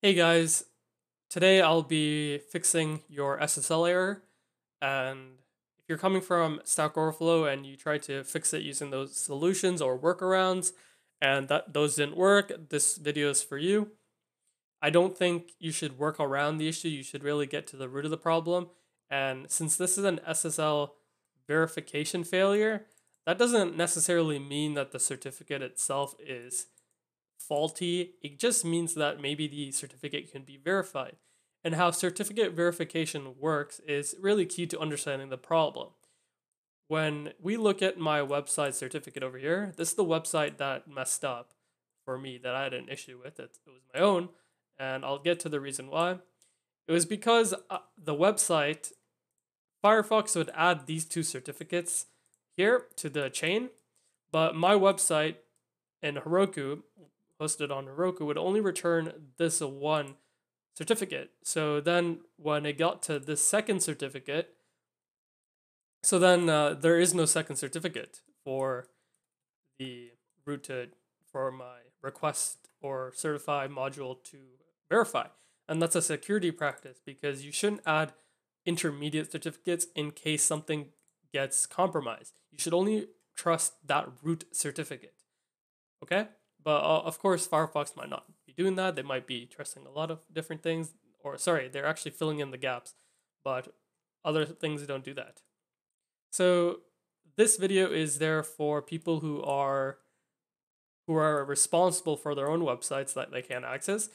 Hey guys, today I'll be fixing your SSL error and if you're coming from Stack Overflow and you try to fix it using those solutions or workarounds and that those didn't work, this video is for you. I don't think you should work around the issue, you should really get to the root of the problem. And since this is an SSL verification failure, that doesn't necessarily mean that the certificate itself is faulty. It just means that maybe the certificate can be verified. And how certificate verification works is really key to understanding the problem. When we look at my website certificate over here, this is the website that messed up for me that I had an issue with. It, it was my own, and I'll get to the reason why. It was because uh, the website, Firefox would add these two certificates here to the chain, but my website in Heroku hosted on Heroku would only return this one certificate. So then when it got to this second certificate, so then uh, there is no second certificate for the root to for my request or certifi module to verify. And that's a security practice because you shouldn't add intermediate certificates in case something gets compromised. You should only trust that root certificate. Okay? But uh, of course, Firefox might not be doing that. They might be trusting a lot of different things, or sorry, they're actually filling in the gaps, but other things don't do that. So this video is there for people who are who are responsible for their own websites that they can't access.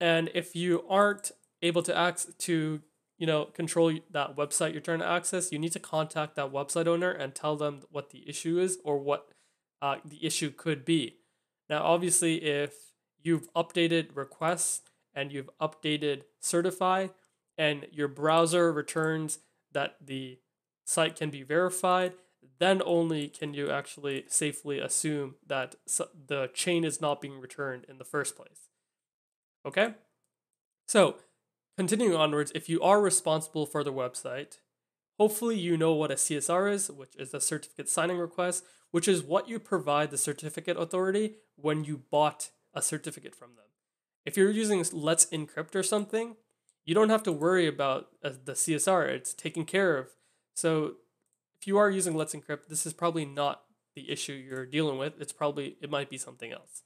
And if you aren't able to access to you know control that website you're trying to access, you need to contact that website owner and tell them what the issue is or what uh, the issue could be. Now, obviously, if you've updated requests and you've updated certifi and your browser returns that the site can be verified, then only can you actually safely assume that the chain is not being returned in the first place. Okay? So, continuing onwards, if you are responsible for the website, hopefully you know what a CSR is, which is a certificate signing request, which is what you provide the certificate authority when you bought a certificate from them. If you're using Let's Encrypt or something, you don't have to worry about uh, the CSR, it's taken care of. So if you are using Let's Encrypt, this is probably not the issue you're dealing with. It's probably, it might be something else.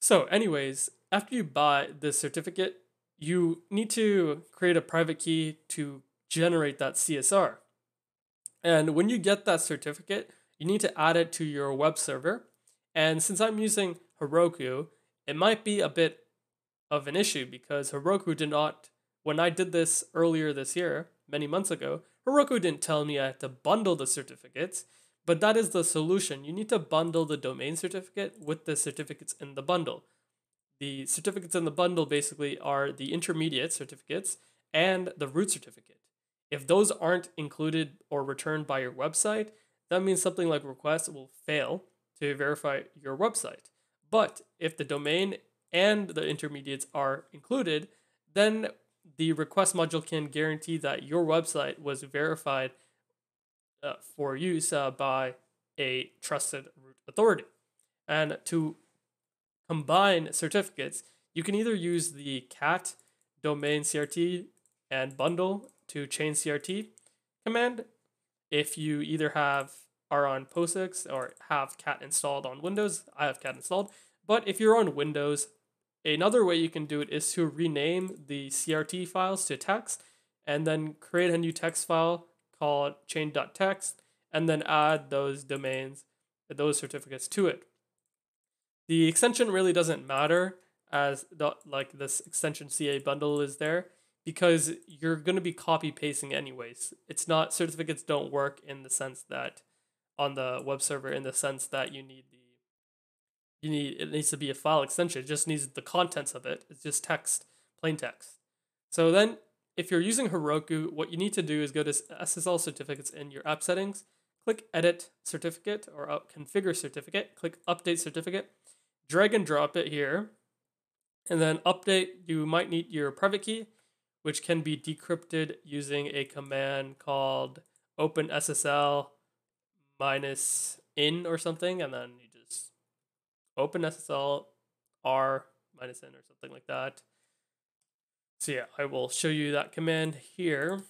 So, anyways, after you buy the certificate, you need to create a private key to generate that CSR. And when you get that certificate, you need to add it to your web server. And since I'm using Heroku, it might be a bit of an issue because Heroku did not, when I did this earlier this year, many months ago, Heroku didn't tell me I had to bundle the certificates, but that is the solution. You need to bundle the domain certificate with the certificates in the bundle. The certificates in the bundle basically are the intermediate certificates and the root certificate. If those aren't included or returned by your website, that means something like request will fail to verify your website. But if the domain and the intermediates are included, then the request module can guarantee that your website was verified uh, for use uh, by a trusted root authority. And to combine certificates, you can either use the cat domain CRT and bundle to chain CRT command if you either have are on POSIX or have cat installed on Windows. I have cat installed. But if you're on Windows, another way you can do it is to rename the CRT files to text and then create a new text file called chain.txt and then add those domains, those certificates to it. The extension really doesn't matter as the, like this extension CA bundle is there because you're going to be copy pasting anyways. It's not certificates don't work in the sense that on the web server in the sense that you need the you need it needs to be a file extension. It just needs the contents of it. It's just text, plain text. So then if you're using Heroku, what you need to do is go to SSL certificates in your app settings, click edit certificate or configure certificate, click update certificate, drag and drop it here, and then update, you might need your private key, which can be decrypted using a command called openssl minus in or something, and then you just open SSL R minus in or something like that. So yeah, I will show you that command here,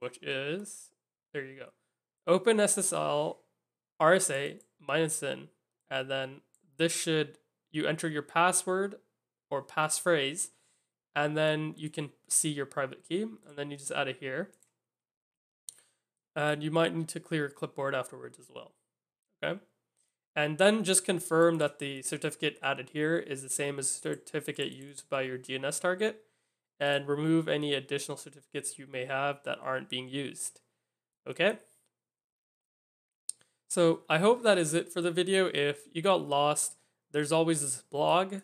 which is, there you go, open SSL RSA minus n, and then this should, you enter your password or passphrase, and then you can see your private key, and then you just add it here. And you might need to clear your clipboard afterwards as well. Okay. And then just confirm that the certificate added here is the same as certificate used by your DNS target and remove any additional certificates you may have that aren't being used. Okay? So I hope that is it for the video. If you got lost, there's always this blog,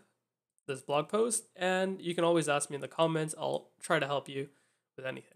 this blog post, and you can always ask me in the comments. I'll try to help you with anything.